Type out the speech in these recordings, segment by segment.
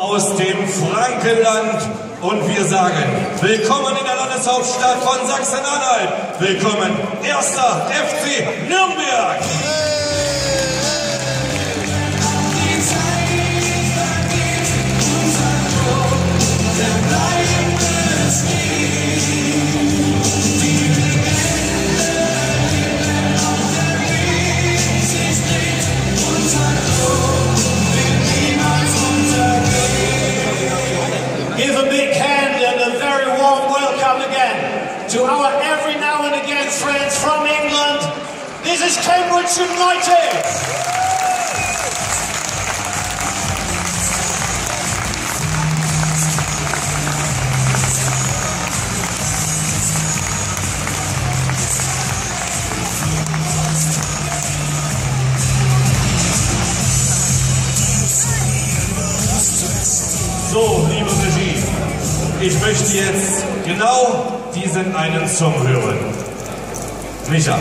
aus dem Frankenland und wir sagen Willkommen in der Landeshauptstadt von Sachsen-Anhalt. Willkommen, erster FC Nürnberg. Give to our every now and again friends from England. This is Cambridge United. So, liebe Regie, ich möchte jetzt genau diesen einen Song hören. Micha.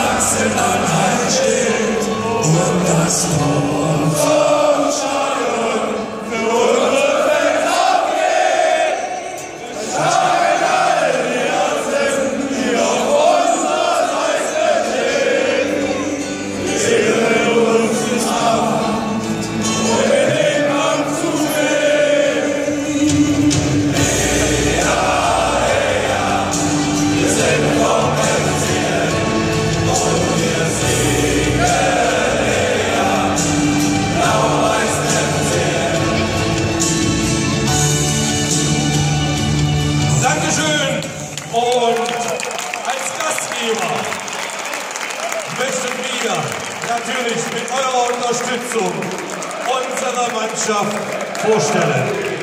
Sachsen an Heil steht und das Dankeschön. Und als Gastgeber möchten wir natürlich mit eurer Unterstützung unsere Mannschaft vorstellen.